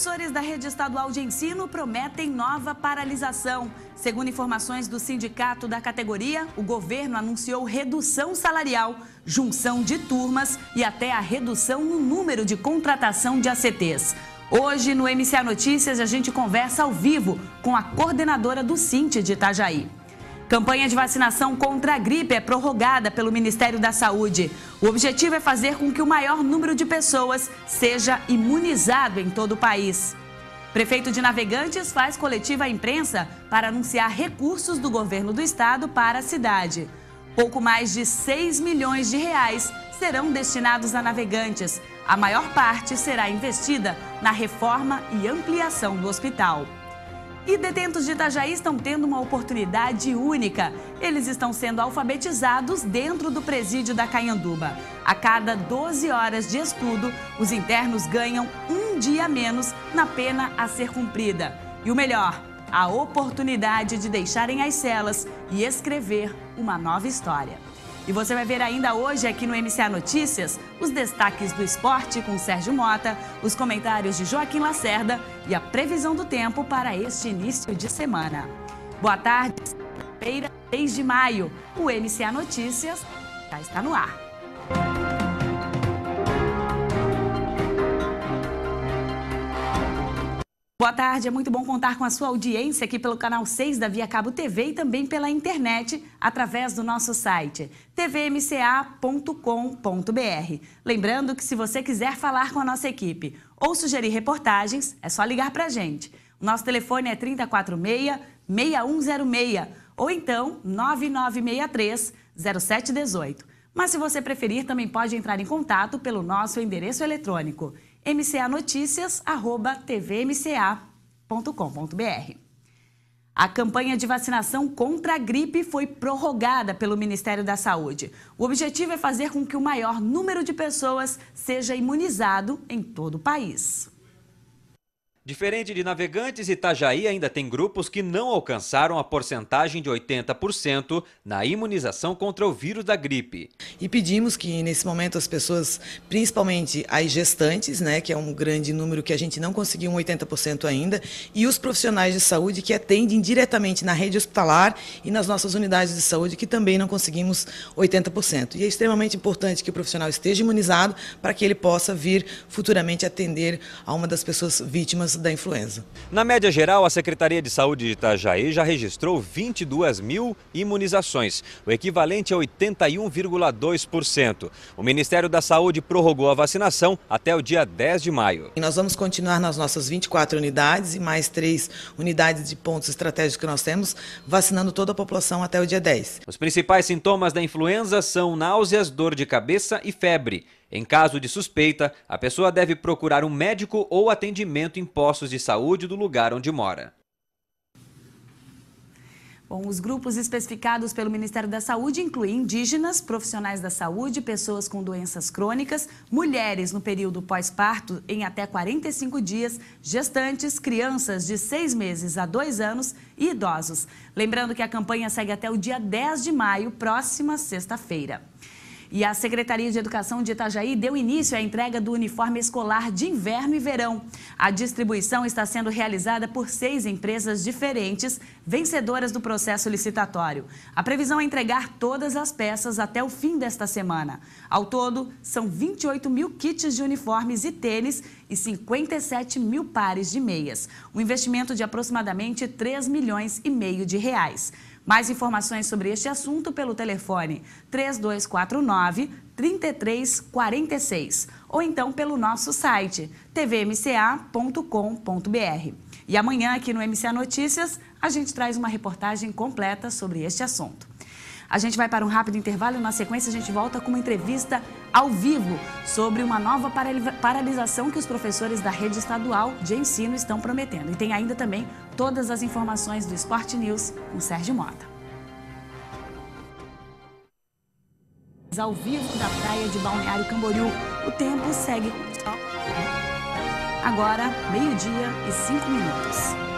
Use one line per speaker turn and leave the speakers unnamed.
Professores da rede estadual de ensino prometem nova paralisação. Segundo informações do sindicato da categoria, o governo anunciou redução salarial, junção de turmas e até a redução no número de contratação de ACTs. Hoje, no MCA Notícias, a gente conversa ao vivo com a coordenadora do Cinti de Itajaí. Campanha de vacinação contra a gripe é prorrogada pelo Ministério da Saúde. O objetivo é fazer com que o maior número de pessoas seja imunizado em todo o país. Prefeito de Navegantes faz coletiva à imprensa para anunciar recursos do governo do estado para a cidade. Pouco mais de 6 milhões de reais serão destinados a Navegantes. A maior parte será investida na reforma e ampliação do hospital. E detentos de Itajaí estão tendo uma oportunidade única. Eles estão sendo alfabetizados dentro do presídio da Canhanduba. A cada 12 horas de estudo, os internos ganham um dia menos na pena a ser cumprida. E o melhor, a oportunidade de deixarem as celas e escrever uma nova história. E você vai ver ainda hoje aqui no MCA Notícias os destaques do esporte com Sérgio Mota, os comentários de Joaquim Lacerda e a previsão do tempo para este início de semana. Boa tarde, feira 6 de maio. O MCA Notícias já está no ar. Boa tarde, é muito bom contar com a sua audiência aqui pelo canal 6 da Via Cabo TV e também pela internet através do nosso site tvmca.com.br. Lembrando que se você quiser falar com a nossa equipe ou sugerir reportagens, é só ligar para a gente. O nosso telefone é 346-6106 ou então 9963-0718. Mas se você preferir, também pode entrar em contato pelo nosso endereço eletrônico mcanoticias.tvmca.com.br. A campanha de vacinação contra a gripe foi prorrogada pelo Ministério da Saúde. O objetivo é fazer com que o maior número de pessoas seja imunizado em todo o país.
Diferente de Navegantes, Itajaí ainda tem grupos que não alcançaram a porcentagem de 80% na imunização contra o vírus da gripe.
E pedimos que nesse momento as pessoas, principalmente as gestantes, né, que é um grande número que a gente não conseguiu um 80% ainda, e os profissionais de saúde que atendem diretamente na rede hospitalar e nas nossas unidades de saúde que também não conseguimos 80%. E é extremamente importante que o profissional esteja imunizado para que ele possa vir futuramente atender a uma das pessoas vítimas da influenza.
Na média geral, a Secretaria de Saúde de Itajaí já registrou 22 mil imunizações, o equivalente a 81,2%. O Ministério da Saúde prorrogou a vacinação até o dia 10 de maio.
E nós vamos continuar nas nossas 24 unidades e mais três unidades de pontos estratégicos que nós temos, vacinando toda a população até o dia 10.
Os principais sintomas da influenza são náuseas, dor de cabeça e febre. Em caso de suspeita, a pessoa deve procurar um médico ou atendimento em postos de saúde do lugar onde mora.
Bom, os grupos especificados pelo Ministério da Saúde incluem indígenas, profissionais da saúde, pessoas com doenças crônicas, mulheres no período pós-parto em até 45 dias, gestantes, crianças de seis meses a dois anos e idosos. Lembrando que a campanha segue até o dia 10 de maio, próxima sexta-feira. E a Secretaria de Educação de Itajaí deu início à entrega do uniforme escolar de inverno e verão. A distribuição está sendo realizada por seis empresas diferentes, vencedoras do processo licitatório. A previsão é entregar todas as peças até o fim desta semana. Ao todo, são 28 mil kits de uniformes e tênis e 57 mil pares de meias. Um investimento de aproximadamente 3 milhões e meio de reais. Mais informações sobre este assunto pelo telefone 3249 3346 ou então pelo nosso site tvmca.com.br. E amanhã aqui no MCA Notícias a gente traz uma reportagem completa sobre este assunto. A gente vai para um rápido intervalo e na sequência a gente volta com uma entrevista ao vivo sobre uma nova paralisação que os professores da rede estadual de ensino estão prometendo. E tem ainda também todas as informações do Sport News com Sérgio Mota. Ao vivo da praia de Balneário Camboriú, o tempo segue Agora, meio-dia e cinco minutos.